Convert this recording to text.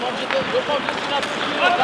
Je prends